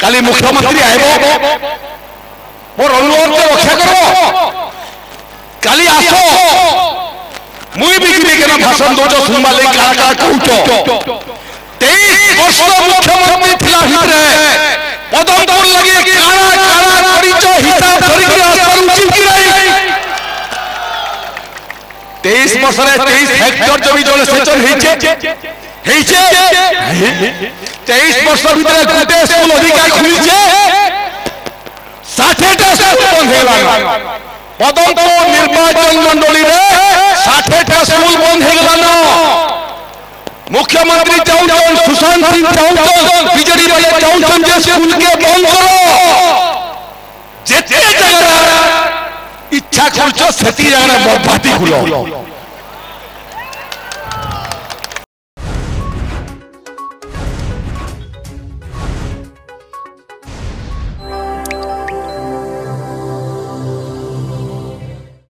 কালি মুখ্যমন্ত্রী আইব মোর অনুরোধ রক্ষা করব কালি আস মুই বি যিবি কেন ভাষণ দৌছ শুনবা লাগি কারা কারা কହୁছ তেইশ বর্ষ মুখ্যমন্ত্রী থিলা ভিতরে পদমপুর লাগি কারা কারা করিছ হিসাব ধরিকি আসবার উচিত কি নাই? তেইশ বছরে তেইশ হেক্টর জমি জলে সেচন হয়েছে হয়েছে তেইশ বছর ভিতরে গোটে স্কুল অধিকার খুলছে ষাঠিটা স্কুল বন্ধ হয়ে বদন্তপুর নির্বাচন মন্ডলীরে ষাঠিটা স্কুল বন্ধ হয়ে মুখ্যমন্ত্রী চাউছেন সুশান্ত সিং চাউছেন বিজেডি ভাই চাউছেন যে স্কুলকে বন্ধ করো যেতে জায়গা ইচ্ছা করছ সেটি জায়গায় বরবাদি খুলো